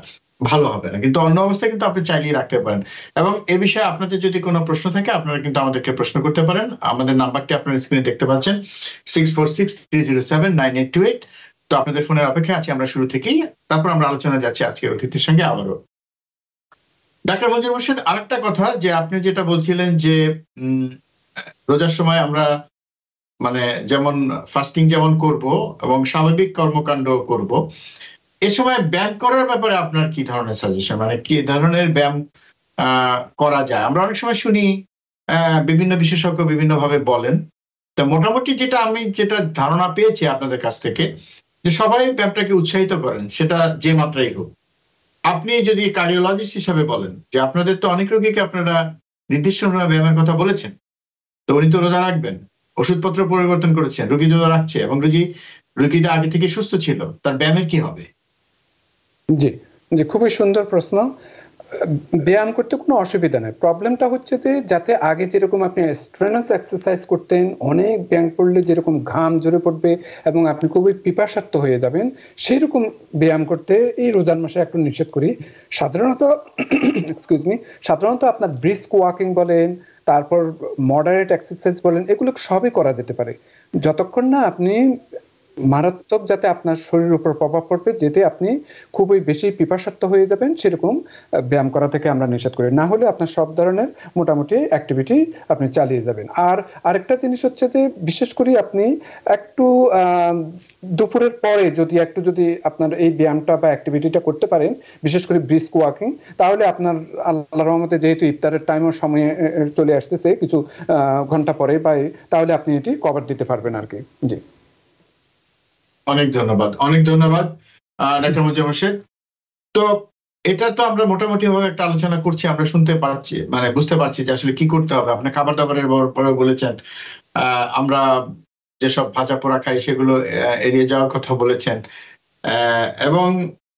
ভালো হবে না। কিন্তু অন্য অবস্থায় কিন্তু আপনি চাইলেই রাখতে পারেন। এবং এ বিষয়ে আপনাদের যদি কোনো প্রশ্ন থাকে, আপনারা কিন্তু আমাদেরকে প্রশ্ন করতে পারেন। আমাদের নাম্বারটি আপনার স্ক্রিনে দেখতে পাচ্ছেন six four six three zero seven nine eight two eight তো আপনাদের ফোনের অপেক্ষা আছি আমরা শুরু থেকেই। তারপর আমরা আলোচনা যাচ্ছি আজকের অতিথির সঙ্গে আবারও। ডাক্তার মঞ্জুর মুর্শিদ, আরেকটা কথা যে আপনি যেটা বলছিলেন যে রোজার সময় আমরা মানে যেমন ফাস্টিং যেমন করব এবং স্বাভাবিক কর্মকাণ্ড করব, এ সময় ব্যায়াম করার ব্যাপারে আপনার কি ধরনের সাজেশন মানে কি ধরনের ব্যায়াম করা যায়? আমরা অনেক সময় শুনি বিভিন্ন বিশেষজ্ঞ বিভিন্ন ভাবে বলেন। তা মোটামুটি যেটা আমি যেটা ধারণা পেয়েছি আপনাদের কাছ থেকে, যে সবাই ব্যায়ামটাকে উৎসাহিত করেন, সেটা যে মাত্রাই হোক। আপনি যদি কার্ডিওলজিস্ট হিসাবে বলেন, যে আপনাদের তো অনেক রোগীকে আপনারা নির্দিষ্ট ব্যায়ামের কথা বলেছেন, তো উনি তো রোজা রাখবেন, ওষুধপত্র পরিবর্তন করেছেন, রোগী রোজা রাখছে, এবং রোগী, রোগীটা আগে থেকে সুস্থ ছিল, তার ব্যায়ামের কি হবে? জি জি, খুবই সুন্দর প্রশ্ন। ব্যায়াম করতে কোনো অসুবিধা নেই। প্রবলেমটা হচ্ছে যে, যাতে আগে যেরকম আপনি স্ট্রেনাস এক্সারসাইজ করতেন, অনেক ব্যায়াম করলে যেরকম ঘাম জোরে পড়বে এবং আপনি খুবই পিপাসার্থ হয়ে যাবেন সেই রকম ব্যায়াম করতে এই রোজার মাসে একটু নিষেধ করি। সাধারণত এক্সকিউজ মি সাধারণত আপনার ব্রিস্ক ওয়াকিং বলেন, তারপর মডারেট এক্সারসাইজ বলেন, এগুলো সবই করা যেতে পারে। যতক্ষণ না আপনি মারাত্মক যাতে আপনার শরীরের উপর প্রভাব পড়বে, যেতে আপনি খুবই বেশি পিপাসার্থ হয়ে যাবেন সেরকম ব্যায়াম করা থেকে আমরা নিষেধ করি। না হলে আপনার সব ধরনের মোটামুটি অ্যাক্টিভিটি আপনি চালিয়ে যাবেন। আর আরেকটা জিনিস হচ্ছে যে, বিশেষ করে আপনি একটু দুপুরের পরে যদি একটু যদি আপনার এই ব্যায়ামটা বা অ্যাক্টিভিটিটা করতে পারেন, বিশেষ করে ব্রিস্ক ওয়াকিং তাহলে আপনার আল্লাহ রহমতে যেহেতু ইফতারের টাইমও সময়ে চলে আসতেছে কিছু ঘণ্টা পরে বা তাহলে আপনি এটি কভার দিতে পারবেন আর কি জি। অনেক ধন্যবাদ অনেক ধন্যবাদ ডাক্তার মুজিব হোসেন তো এটা তো আমরা মোটামুটি ভাবে একটা আলোচনা করছি, আমরা শুনতে পাচ্ছি মানে বুঝতে পারছি যে আসলে কি করতে হবে। আপনি খাবার দাবারের পরে বলেছেন আমরা যেসব ভাজা পোড়া খাই সেগুলো এড়িয়ে যাওয়ার কথা বলেছেন। এবং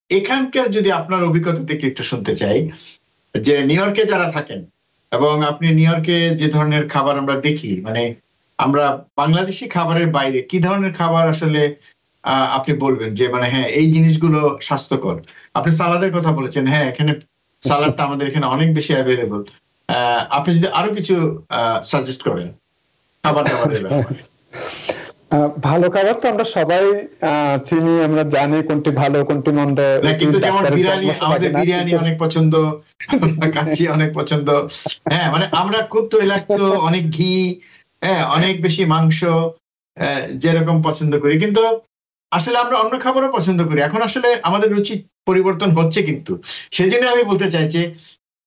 এখানকার যদি আপনার অভিজ্ঞতা থেকে একটু শুনতে চাই, যে নিউ ইয়র্কে যারা থাকেন, এবং আপনি নিউ ইয়র্কে যে ধরনের খাবার আমরা দেখি মানে আমরা বাংলাদেশি খাবারের বাইরে কি ধরনের খাবার আসলে আপনি বলবেন যে মানে হ্যাঁ এই জিনিসগুলো স্বাস্থ্যকর। আপনি সালাদের কথা বলেছেন হ্যাঁ এখানে সালাদটা আমাদের এখানে অনেক বেশি অ্যাভেলেবল আপনি যদি আরও কিছু সাজেস্ট করেন খাবার দাবারের ভালো খাবার তো আমরা সবাই চিনি আমরা জানি কোনটি ভালো কোনটি মন্দ। কিন্তু যেমন বিরিয়ানি আমাদের বিরিয়ানি অনেক পছন্দ কাচ্চি অনেক পছন্দ। হ্যাঁ মানে আমরা খুব তৈলাক্ত অনেক ঘি হ্যাঁ অনেক বেশি মাংস যেরকম পছন্দ করি। কিন্তু আসলে আমরা অন্য খাবারও পছন্দ করি। এখন আসলে আমাদের রুচি পরিবর্তন হচ্ছে কিন্তু। সেজন্য আমি বলতে চাই যে,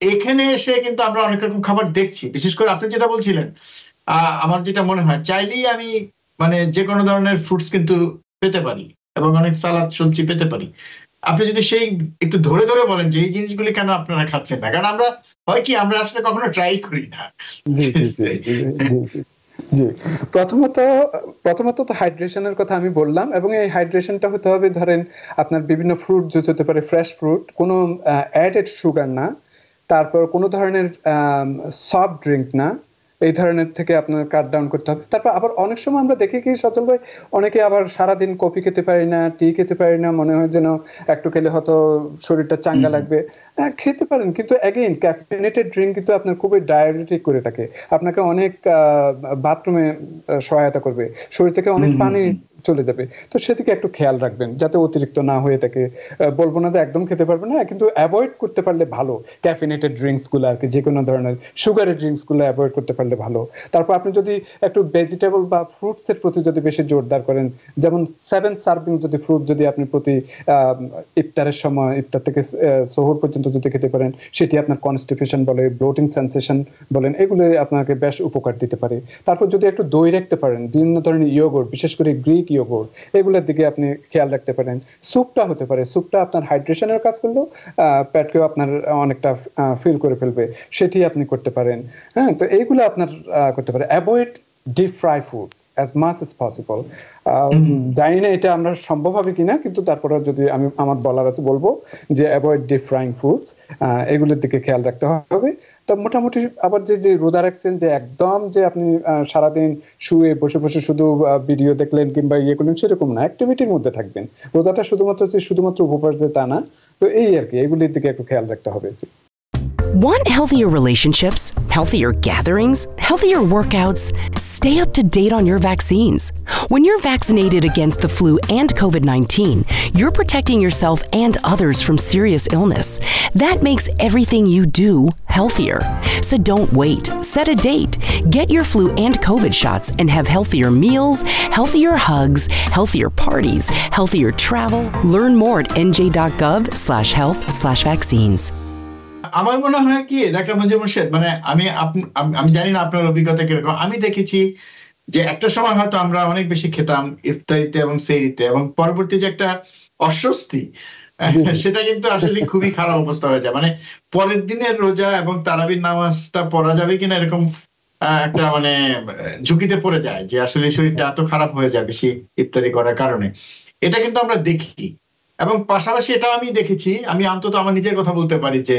এখানে এসে কিন্তু আমরা অনেক রকম খাবার দেখছি। বিশেষ করে আপনি যেটা বলছিলেন আমার যেটা মনে হয়, চাইলেই আমি মানে যে কোনো ধরনের ফ্রুটস কিন্তু পেতে পারি এবং অনেক সালাদ সবজি পেতে পারি। আপনি যদি সেই একটু ধরে ধরে বলেন যে, এই জিনিসগুলি কেন আপনারা খাচ্ছেন না? কারণ আমরা, হয় কি, আমরা আসলে কখনো ট্রাই করি না। জি। প্রথমত প্রথমত তো হাইড্রেশনের কথা আমি বললাম এবং এই হাইড্রেশনটা হতে হবে ধরেন আপনার বিভিন্ন ফ্রুট জুস হতে পারে ফ্রেশ ফ্রুট কোনো অ্যাডেড সুগার না, তারপর কোনো ধরনের সফট ড্রিঙ্ক না এই ধরনের থেকে আপনার কাট ডাউন করতে হবে। তারপর আবার অনেক সময় আমরা দেখি কি সচল ভাই অনেকে আবার সারাদিন কফি খেতে পারি না টি খেতে পারি না মনে হয় যেন একটু খেলে হয়তো শরীরটা চাঙ্গা লাগবে। হ্যাঁ খেতে পারেন কিন্তু অ্যাগেইন ক্যাফিনেটেড ড্রিঙ্ক কিন্তু আপনার খুবই ডায়াবেটিক করে থাকে। আপনাকে অনেক বাথরুমে সহায়তা করবে। শরীর থেকে অনেক পানি চলে যাবে। তো সেদিকে একটু খেয়াল রাখবেন, যাতে অতিরিক্ত না হয়ে থাকে বলব না যে একদম খেতে পারবে না, কিন্তু অ্যাভয়েড করতে পারলে ভালো। ক্যাফিনেটেড ড্রিঙ্কসগুলো আর কি, যে কোনো ধরনের সুগারের ড্রিঙ্কসগুলো অ্যাভয়েড করতে পারলে ভালো। তারপর আপনি যদি একটু ভেজিটেবল বা ফ্রুটস এর প্রতি যদি বেশি জোরদার করেন, যেমন সেভেন সার্ভিং যদি ফ্রুট যদি আপনি প্রতি ইফতারের সময়, ইফতার থেকে শহর পর্যন্ত যদি খেতে পারেন, সেটি আপনার কনস্টিপেশন বলে ব্লোটিং সেন্সেশন বলেন, এগুলো আপনাকে বেশ উপকার দিতে পারে। তারপর যদি একটু দই রাখতে পারেন, বিভিন্ন ধরনের ইয়োগর বিশেষ করে গ্রিক ইয়োগর। এগুলোর দিকে আপনি খেয়াল রাখতে পারেন। স্যুপটা হতে পারে। স্যুপটা আপনার হাইড্রেশনের কাজ করলেও পেটকেও আপনার অনেকটা ফিল করে ফেলবে। সেটি আপনি করতে পারেন। হ্যাঁ তো এইগুলো আপনার করতে পারে। Avoid deep fry food as much as possible জানি না এটা আমরা সম্ভব হবে কিনা কিন্তু তারপরে যদি আমি আমার বলার আছে বলব যে অ্যাভয়েড ডিপ ফ্রাইং ফুডস এগুলোর দিকে খেয়াল রাখতে হবে। তো মোটামুটি আবার যে যে রোদা রাখছেন, যে একদম যে আপনি সারাদিন শুয়ে বসে বসে শুধু ভিডিও দেখলেন কিংবা ইয়ে করলেন, সেরকম না। অ্যাক্টিভিটির মধ্যে থাকবেন। রোদাটা শুধুমাত্র যে শুধুমাত্র উপবাস যে তা না। তো এই আর কি এগুলির দিকে একটু খেয়াল রাখতে হবে। Want healthier relationships, healthier gatherings, healthier workouts? Stay up to date on your vaccines. When you're vaccinated against the flu and COVID 19, you're protecting yourself and others from serious illness. That makes everything you do healthier. So don't wait. Set a date. Get your flu and COVID shots and have healthier meals, healthier hugs, healthier parties, healthier travel. Learn more at nj.gov slash health slash vaccines. আমার মনে হয় কি doctor মঞ্জুর মুর্শেদ মানে আমি আমি জানি না আপনার অভিজ্ঞতা কীরকম। আমি দেখেছি যে একটা সময় হয়তো আমরা অনেক বেশি খেতাম ইফতারিতে এবং সেইরিতে এবং পরবর্তী যে একটা অস্বস্তি সেটা কিন্তু আসলে খুবই খারাপ অবস্থা হয়ে যায়। মানে পরের দিনের রোজা এবং তারাবির নামাজটা পড়া যাবে কিনা এরকম একটা মানে ঝুঁকিতে পড়ে যায় যে আসলে শরীরটা এত খারাপ হয়ে যায় বেশি ইফতারি করার কারণে। এটা কিন্তু আমরা দেখি। এবং পাশাপাশি এটা আমি দেখেছি আমি অন্তত আমার নিজের কথা বলতে পারি যে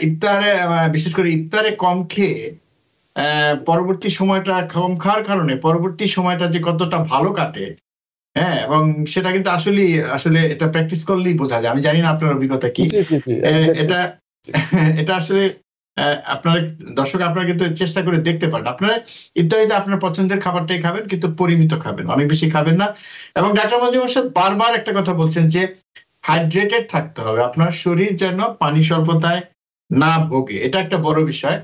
ইফতারে বিশেষ করে ইফতারে কম খেয়ে পরবর্তী সময়টা কম খাওয়ার কারণে পরবর্তী সময়টা যে কতটা ভালো কাটে হ্যাঁ এবং সেটা কিন্তু আসলে আসলে এটা প্র্যাকটিস করলেই বোঝা যায়। আমি জানি না আপনার অভিজ্ঞতা কি। এটা এটা আসলে আপনার দর্শক আপনারা কিন্তু চেষ্টা করে দেখতে পারেন। আপনারা ইত্যাদিতে আপনার পছন্দের খাবারটাই খাবেন কিন্তু পরিমিত খাবেন। অনেক বেশি খাবেন না। এবং ডাক্তার মঞ্জুর সাহেব বারবার একটা কথা বলছেন যে হাইড্রেটেড থাকতে হবে। আপনার শরীর যেন পানি স্বল্পতায় না ভোগে। এটা একটা বড় বিষয়।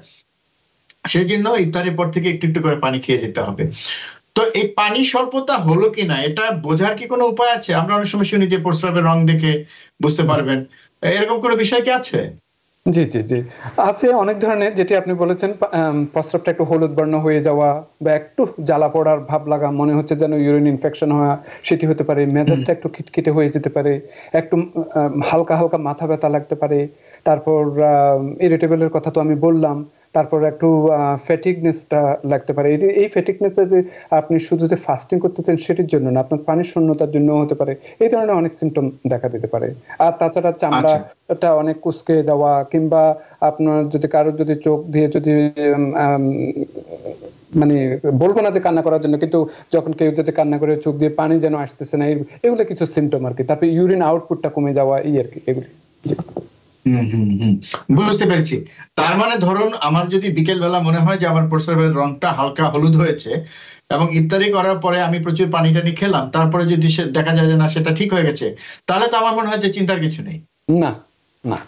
সেই জন্য ইফতারের পর থেকে একটু একটু করে পানি খেয়ে যেতে হবে। তো এই পানি স্বল্পতা হলো কিনা এটা বোঝার কি কোনো উপায় আছে? আমরা অনেক সময় শুনি যে প্রস্রাবের রং দেখে বুঝতে পারবেন। এরকম কোনো বিষয় কি আছে? জি জি জি। আছে অনেক ধরনের যেটি আপনি বলেছেন প্রস্রাবটা একটু হলুদ বর্ণ হয়ে যাওয়া বা একটু জ্বালা পড়ার ভাব লাগা মনে হচ্ছে যেন ইউরিন ইনফেকশন হওয়া সেটি হতে পারে। মেজাজটা একটু খিটখিটে হয়ে যেতে পারে। একটু হালকা হালকা মাথা ব্যথা লাগতে পারে। তারপর ইরিটেবলের কথা তো আমি বললাম। তারপর একটু ফ্যাটিকনেসটা লাগতে পারে। এই ফ্যাটিকনেসটা যে আপনি শুধু যে ফাস্টিং করতেছেন সেটির জন্য না আপনার পানির শূন্যতার জন্য হতে পারে। এই ধরনের অনেক সিমটম দেখা দিতে পারে। আর তাছাড়া চামড়াটা অনেক কুচকে যাওয়া কিংবা আপনার যদি কারোর যদি চোখ দিয়ে যদি মানে বলব না যে কান্না করার জন্য কিন্তু যখন কেউ যদি কান্না করে চোখ দিয়ে পানি যেন আসতেছে না এগুলো কিছু সিমটম আর কি। তারপরে ইউরিন আউটপুটটা কমে যাওয়া এই আর কি এগুলি। বুঝতে পেরেছি। তার মানে ধরুন আমার যদি বিকেল বেলা মনে হয় যে আমার প্রস্রাবের রংটা হালকা হলুদ হয়েছে এবং ইফতারি করার পরে আমি প্রচুর পানি টানি খেলাম তারপরে যদি দেখা যায় যে না সেটা ঠিক হয়ে গেছে তাহলে তো আমার মনে হয় যে চিন্তার কিছু নেই। না না।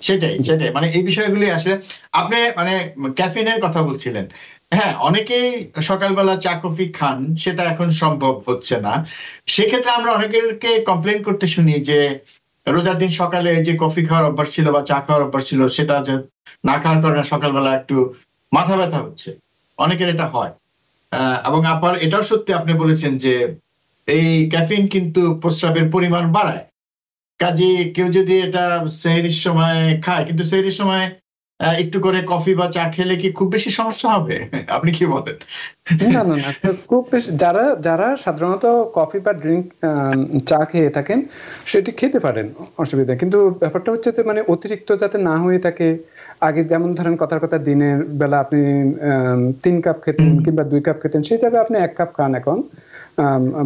সেটাই সেটাই। মানে এই বিষয়গুলি আসলে আপনি মানে ক্যাফিনের কথা বলছিলেন। হ্যাঁ অনেকেই সকালবেলা চা কফি খান সেটা এখন সম্ভব হচ্ছে না। সেক্ষেত্রে আমরা অনেকেরকে কমপ্লেন করতে শুনি যে রোজার দিন সকালে যে কফি খাওয়ার অভ্যাস ছিল বা চা খাওয়ার অভ্যাস ছিল, সেটা না খাওয়ার কারণে সকালবেলা একটু মাথা ব্যথা হচ্ছে। অনেকের এটা হয়। এবং আবার এটাও সত্যি আপনি বলেছেন যে এই ক্যাফিন কিন্তু প্রস্রাবের পরিমাণ বাড়ায়। কাজে কেউ যদি এটা সেহরির সময় খায়, কিন্তু সেহরির সময় একটু করে কফি বা চা খেলে কি খুব বেশি সমস্যা হবে? আপনি কি বলেন? না না না খুব বেশি যারা যারা সাধারণত কফি বা ড্রিঙ্ক চা খেয়ে থাকেন সেটি খেতে পারেন অসুবিধা কিন্তু ব্যাপারটা হচ্ছে যে মানে অতিরিক্ত যাতে না হয়ে থাকে আগে যেমন ধরেন কথার কথা দিনের বেলা আপনি তিন কাপ খেতেন কিংবা দুই কাপ খেতেন সেই জায়গায় আপনি এক কাপ খান এখন।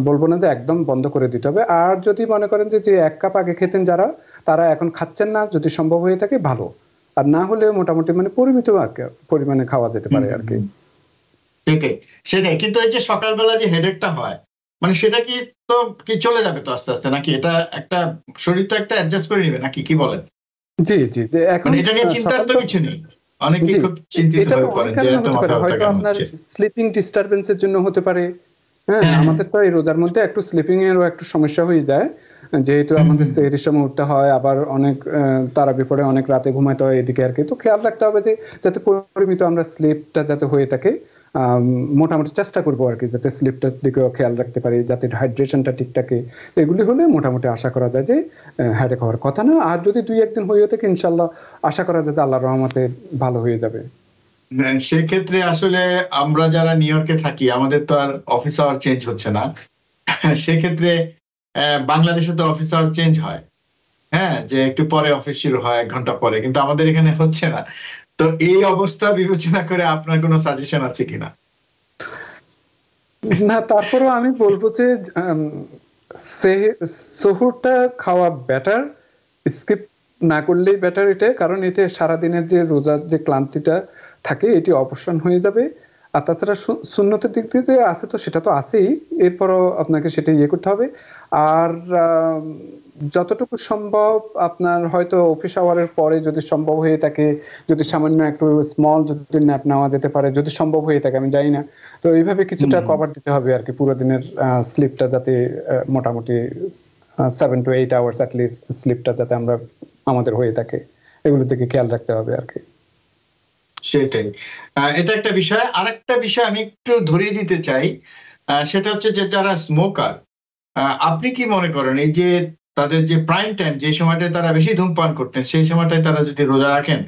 বলব না যে একদম বন্ধ করে দিতে হবে। আর যদি মনে করেন যে যে এক কাপ আগে খেতেন যারা তারা এখন খাচ্ছেন না যদি সম্ভব হয়ে থাকে ভালো। আর না হলে মোটামুটি মানে পরিমিত পরিমাণে খাওয়া যেতে পারে আর কি। সেটাই সেটাই। কিন্তু এই যে সকালবেলা যে হেডেকটা হয় মানে সেটা কি তো কি চলে যাবে তো আস্তে আস্তে? নাকি এটা একটা শরীর তো একটা অ্যাডজাস্ট করে নিবে নাকি কি বলেন? জি জি যে এখন মানে এটা নিয়ে চিন্তার তো কিছু নেই। অনেকে খুব চিন্তিত হয়ে পড়েন যে এত মাথা হয়তো আপনার স্লিপিং ডিস্টারবেন্সের জন্য হতে পারে। হ্যাঁ আমাদের তো এই রোজার মধ্যে একটু স্লিপিং এরও একটু সমস্যা হয়ে যায়। যেহেতু আমাদের সেহরির সময় উঠতে হয় আবার অনেক তারা বিপরে অনেক রাতে ঘুমাইতে হয় এদিকে আর কি। তো খেয়াল রাখতে হবে যে যাতে পরিমিত আমরা স্লিপটা যাতে হয়ে থাকে মোটামুটি চেষ্টা করব আর কি যাতে স্লিপটার দিকেও খেয়াল রাখতে পারি যাতে হাইড্রেশনটা ঠিক থাকে। এগুলি হলে মোটামুটি আশা করা যায় যে হ্যাডেক হওয়ার কথা না। আর যদি দুই একদিন হয়ে থাকে ইনশাল্লাহ আশা করা যায় যে আল্লাহ রহমতে ভালো হয়ে যাবে। সেক্ষেত্রে আসলে আমরা যারা নিউ ইয়র্কে থাকি আমাদের তো আর অফিস আওয়ার চেঞ্জ হচ্ছে না। সেক্ষেত্রে বাংলাদেশে তো অফিস আওয়ার চেঞ্জ হয়। হ্যাঁ যে একটু পরে অফিস শুরু হয়, এক ঘণ্টা পরে, কিন্তু আমাদের এখানে হচ্ছে না। তো এই অবস্থা বিবেচনা করে আপনার কোনো সাজেশন আছে কিনা? না, তারপরেও আমি বলব যে সহুরটা খাওয়া বেটার স্কিপ না করলেই বেটার এটা কারণ এতে সারাদিনের যে রোজার যে ক্লান্তিটা থাকে, এটি অবসান হয়ে যাবে। আর তাছাড়া সুন্নতের দিক দিয়ে আছে তো, সেটা তো আছেই। এরপরও আপনাকে সেটা ইয়ে করতে হবে। আর যতটুকু সম্ভব আপনার হয়তো অফিস আওয়ারের পরে যদি সম্ভব হয়ে থাকে যদি সামান্য একটু স্মল যদি ন্যাপ নেওয়া যেতে পারে যদি সম্ভব হয়ে থাকে আমি জানি না। তো এইভাবে কিছুটা কভার দিতে হবে আর কি পুরো দিনের স্লিপটা যাতে মোটামুটি seven to eight hours at least স্লিপটা যাতে আমরা আমাদের হয়ে থাকে। এগুলোর দিকে খেয়াল রাখতে হবে আর কি সেটাই এটা একটা বিষয়। আর একটা বিষয় আমি একটু ধরিয়ে দিতে চাই। আহ, সেটা হচ্ছে যে যারা স্মোকার আপনি কি মনে করেন, এই যে তাদের যে প্রাইম টাইম যে সময়টায় তারা বেশি ধূমপান করতেন, সেই সময়টায় তারা যদি রোজা রাখেন,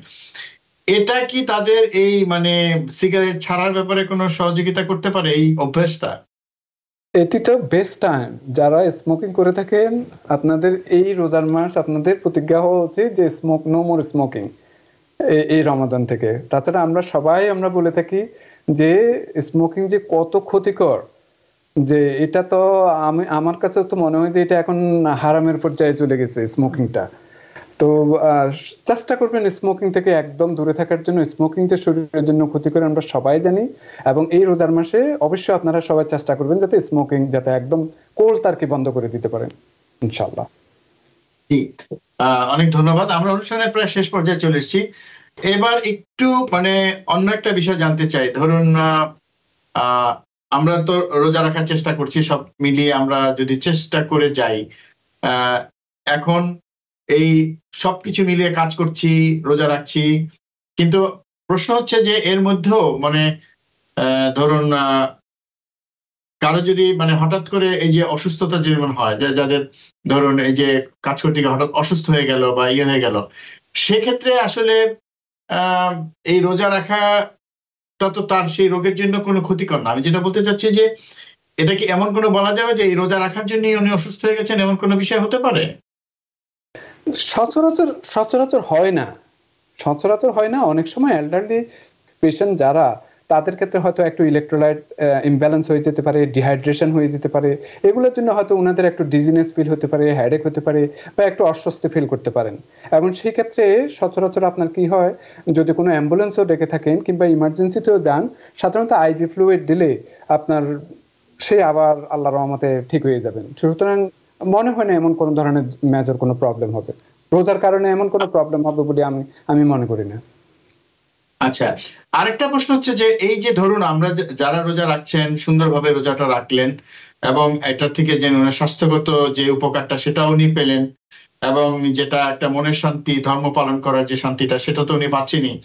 এটা কি তাদের এই মানে সিগারেট ছাড়ার ব্যাপারে কোনো সহযোগিতা করতে পারে এই অভ্যাসটা? এটি তো বেস্ট টাইম যারা স্মোকিং করে থাকেন, আপনাদের এই রোজার মাস আপনাদের প্রতিজ্ঞা হওয়া উচিত যে স্মোক নো মোর স্মোকিং এই রমাদান থেকে। তাছাড়া আমরা সবাই আমরা বলে থাকি যে স্মোকিং যে কত ক্ষতিকর যে এটা তো আমি আমার কাছে তো মনে হয় যে এটা এখন হারামের পর্যায়ে চলে গেছে স্মোকিংটা তো চেষ্টা করবেন স্মোকিং থেকে একদম দূরে থাকার জন্য। স্মোকিং যে শরীরের জন্য ক্ষতি করে আমরা সবাই জানি এবং এই রোজার মাসে অবশ্যই আপনারা সবাই চেষ্টা করবেন যাতে স্মোকিং যাতে একদম কোল তারকে বন্ধ করে দিতে পারেন ইনশাল্লাহ জি। অনেক ধন্যবাদ। আমরা অনুষ্ঠানের প্রায় শেষ পর্যায়ে চলে এসেছি। এবার একটু মানে অন্য একটা বিষয় জানতে চাই। ধরুন আহ, আমরা তো রোজা রাখার চেষ্টা করছি, সব মিলিয়ে আমরা যদি চেষ্টা করে যাই এখন এই সবকিছু মিলিয়ে কাজ করছি, রোজা রাখছি। কিন্তু প্রশ্ন হচ্ছে যে এর মধ্যেও মানে ধরুন কারও যদি মানে হঠাৎ করে এই যে অসুস্থতা যেমন হয়, যে যাদের ধরুন এই যে কাজ করতে গিয়ে হঠাৎ অসুস্থ হয়ে গেল বা ইয়ে হয়ে গেল, সেক্ষেত্রে আসলে এই রোজা রাখাটা তো তার সেই রোগের জন্য কোনো ক্ষতিকর না। আমি যেটা বলতে চাচ্ছি যে, এটা কি এমন কোনো বলা যাবে যে, এই রোজা রাখার জন্যই উনি অসুস্থ হয়ে গেছেন, এমন কোনো বিষয় হতে পারে? সচরাচর সচরাচর হয় না। সচরাচর হয় না। অনেক সময় এল্ডারলি পেশেন্ট যারা তাদের ক্ষেত্রে হয়তো একটু ইলেকট্রোলাইট ইমব্যালেন্স হয়ে যেতে পারে ডিহাইড্রেশন হয়ে যেতে পারে। এগুলোর জন্য হয়তো ওনাদের একটু ডিজিনেস ফিল হতে পারে হেডেক হতে পারে বা একটু অস্বস্তি ফিল করতে পারেন। এবং সেই ক্ষেত্রে সচরাচর আপনার কি হয়, যদি কোনো অ্যাম্বুলেন্সও ডেকে থাকেন কিংবা ইমার্জেন্সিতেও যান, সাধারণত আইভি ফ্লুইড দিলে আপনার সে আবার আল্লাহ রহমতে ঠিক হয়ে যাবেন। সুতরাং মনে হয় না এমন কোনো ধরনের মেজর কোনো প্রবলেম হবে। রোজার কারণে এমন কোনো প্রবলেম হবে বলে আমি আমি মনে করি না। আচ্ছা আরেকটা প্রশ্ন হচ্ছে যে এই যে ধরুন আমরা যারা রোজা রাখছেন, সুন্দরভাবে রোজাটা রাখলেন এবং এটা থেকে যে স্বাস্থ্যগত যে উপকারটা সেটাও উনি পেলেন এবং যেটা একটা মনের শান্তি, ধর্ম পালন করার যে শান্তিটা সেটা তো উনি পাচ্ছেনই।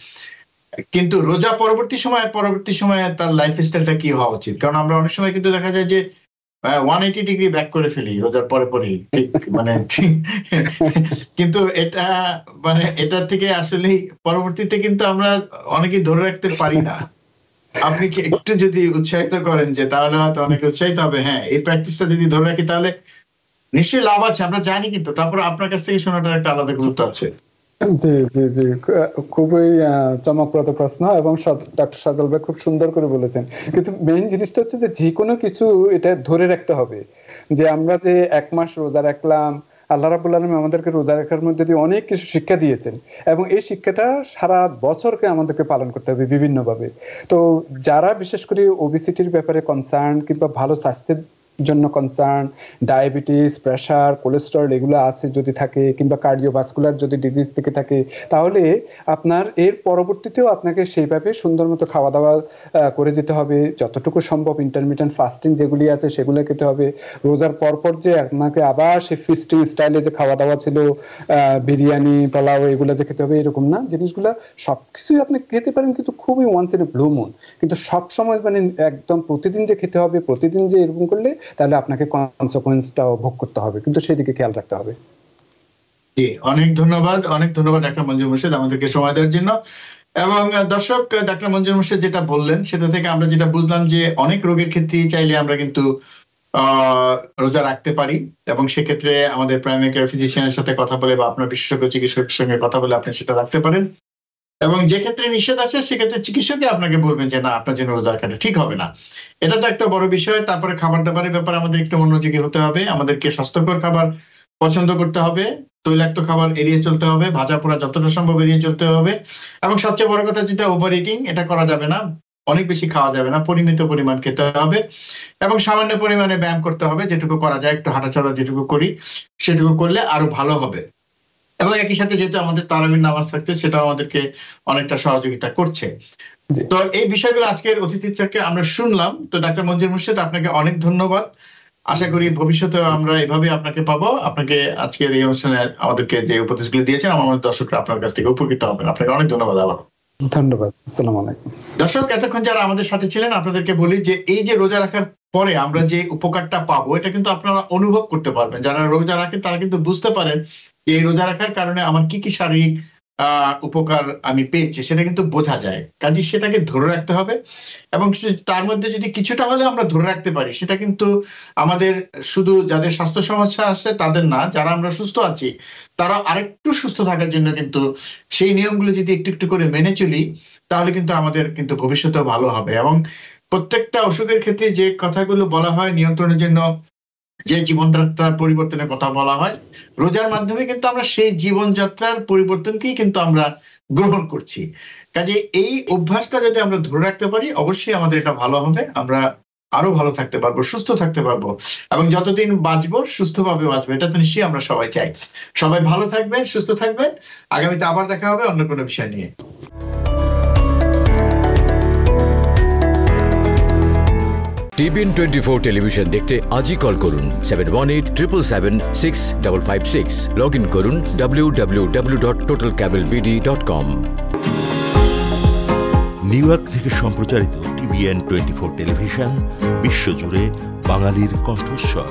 কিন্তু রোজা পরবর্তী সময়, পরবর্তী সময়ে তার লাইফ স্টাইলটা কি হওয়া উচিত? কারণ আমরা অনেক সময় কিন্তু দেখা যায় যে ওয়ান এইটি ডিগ্রি ব্যাক করে ফেলি, রোজার পরে পরেই, ঠিক মানে কিন্তু এটা মানে এটা থেকে আসলে পরবর্তীতে কিন্তু আমরা অনেকেই ধরে রাখতে পারি না। আপনি কি একটু যদি উৎসাহিত করেন যে, তাহলে হয়তো অনেকে উৎসাহিত হবে হ্যাঁ এই প্র্যাকটিসটা যদি ধরে রাখি, তাহলে নিশ্চয়ই লাভ আছে, আমরা জানি কিন্তু, তারপর আপনার কাছ থেকে শোনাটার একটা আলাদা গুরুত্ব আছে। জি জি জি। খুবই চমকপ্রদ প্রশ্ন এবং সাজল ভাই খুব সুন্দর করে বলেছেন। কিন্তু মেইন জিনিসটা হচ্ছে যে যে কোনো কিছু এটা ধরে রাখতে হবে। যে আমরা যে এক মাস রোজা রাখলাম, আল্লাহ রাবুল আলম আমাদেরকে রোজা রাখার মধ্যে দিয়ে অনেক কিছু শিক্ষা দিয়েছেন এবং এই শিক্ষাটা সারা বছরকে আমাদেরকে পালন করতে হবে বিভিন্নভাবে। তো যারা বিশেষ করে ওবিসিটির ব্যাপারে কনসার্ন কিংবা ভালো স্বাস্থ্যের জন্য কনসার্ন ডায়াবেটিস প্রেশার কোলেস্টেরল এগুলো আছে যদি থাকে কিংবা কার্ডিওভাস্কুলার যদি ডিজিজ থেকে থাকে, তাহলে আপনার এর পরবর্তীতেও আপনাকে সেইভাবে সুন্দর মতো খাওয়া দাওয়া করে যেতে হবে। যতটুকু সম্ভব ইন্টারমিডিয়েন্ট ফাস্টিং যেগুলি আছে সেগুলো খেতে হবে। রোজার পরপর যে আপনাকে আবার সেই ফিস্টিং স্টাইলে যে খাওয়া দাওয়া ছিল বিরিয়ানি, পোলাও এগুলো যে খেতে হবে, এরকম না। জিনিসগুলা সবকিছুই আপনি খেতে পারেন কিন্তু খুবই once in a blue moon কিন্তু সব সময় মানে একদম প্রতিদিন যে খেতে হবে, প্রতিদিন যে এরকম করলে তাহলে আপনাকে কনসিকোয়েন্সটাও ভোগ করতে হবে। কিন্তু সেদিকে খেয়াল রাখতে হবে। জি, অনেক ধন্যবাদ অনেক ধন্যবাদ ডাক্তার মঞ্জুর মুর্শিদ আমাদেরকে সময় দেওয়ার জন্য। এবং দর্শক ডাক্তার মঞ্জুর মোর্শেদ যেটা বললেন, সেটা থেকে আমরা যেটা বুঝলাম যে অনেক রোগের ক্ষেত্রেই চাইলে আমরা কিন্তু রোজা রাখতে পারি। এবং সেক্ষেত্রে আমাদের প্রাইমারি কেয়ার ফিজিশিয়ানের সাথে কথা বলে বা আপনার বিশেষজ্ঞ চিকিৎসকের সঙ্গে কথা বলে আপনি সেটা রাখতে পারেন। এবং যে ক্ষেত্রে নিষেধ আছে, সেক্ষেত্রে চিকিৎসকই আপনাকে বলবেন যে, না, আপনার জন্য রোজা রাখাটা ঠিক হবে না। এটা তো একটা বড় বিষয়। তারপরে খাবার দাবারের ব্যাপারে আমাদের একটু মনোযোগী হতে হবে। আমাদেরকে স্বাস্থ্যকর খাবার পছন্দ করতে হবে। তৈলাক্ত খাবার এড়িয়ে চলতে হবে। ভাজা পোড়া যতটা সম্ভব এড়িয়ে চলতে হবে। এবং সবচেয়ে বড় কথা যেটা ওভার ইটিং এটা করা যাবে না। অনেক বেশি খাওয়া যাবে না। পরিমিত পরিমাণ খেতে হবে। এবং সামান্য পরিমাণে ব্যায়াম করতে হবে। যেটুকু করা যায়, একটু হাঁটাচলা যেটুকু করি, সেটুকু করলে আরও ভালো হবে। এবং একই সাথে যেহেতু আমাদের তারাবির নামাজ থাকছে সেটাও আমাদেরকে অনেকটা সহযোগিতা করছে। তো এই বিষয়গুলো আজকের অতিথির থেকে আমরা শুনলাম। তো ডাক্তার মঞ্জুর মুর্শিদ আপনাকে অনেক ধন্যবাদ। আশা করি ভবিষ্যতে আমরা এভাবে আপনাকে পাবো। আপনাকে আজকের এই অনুষ্ঠানে আমাদেরকে যে উপদেশগুলো দিয়েছেন আমার দর্শকরা আপনার কাছ থেকে উপকৃত হবেন। আপনাকে অনেক ধন্যবাদ আবার। ধন্যবাদ আসসালামু আলাইকুম। দর্শক এতক্ষণ যারা আমাদের সাথে ছিলেন আপনাদেরকে বলি যে এই যে রোজা রাখার পরে আমরা যে উপকারটা পাবো এটা কিন্তু আপনারা অনুভব করতে পারবেন। যারা রোজা রাখেন তারা কিন্তু বুঝতে পারেন এই রোজা রাখার কারণে আমার কি কি শারীরিক উপকার আমি পেয়েছি সেটা কিন্তু বোঝা যায়। কাজে সেটাকে ধরে রাখতে হবে এবং তার মধ্যে যদি কিছুটা হলে আমরা ধরে রাখতে পারি, সেটা কিন্তু আমাদের শুধু যাদের স্বাস্থ্য সমস্যা আছে তাদের না, যারা আমরা সুস্থ আছি তারা আরেকটু সুস্থ থাকার জন্য কিন্তু সেই নিয়মগুলো যদি একটু একটু করে মেনে চলি, তাহলে কিন্তু আমাদের কিন্তু ভবিষ্যতেও ভালো হবে। এবং প্রত্যেকটা অসুখের ক্ষেত্রে যে কথাগুলো বলা হয় নিয়ন্ত্রণের জন্য যে জীবনযাত্রার পরিবর্তনের কথা বলা হয়, রোজার মাধ্যমে কিন্তু আমরা সেই জীবনযাত্রার পরিবর্তনকেই কিন্তু আমরা গ্রহণ করছি। কাজে এই অভ্যাসটা যদি আমরা ধরে রাখতে পারি, অবশ্যই আমাদের এটা ভালো হবে, আমরা আরও ভালো থাকতে পারব, সুস্থ থাকতে পারব এবং যতদিন বাঁচবো, সুস্থভাবে বাঁচবো, এটা তো নিশ্চয়ই আমরা সবাই চাই। সবাই ভালো থাকবেন, সুস্থ থাকবেন। আগামীতে আবার দেখা হবে অন্য কোনো বিষয় নিয়ে। টিভিএন টোয়েন্টি ফোর টেলিভিশন দেখতে আজই কল করুন seven one eight triple seven six double five six log in করুন W W W dot Total Cable BD dot com New York থেকে সম্প্রচারিত টিভিএন টোয়েন্টি ফোর টেলিভিশন, বিশ্বজুড়ে বাঙালির কণ্ঠস্বর।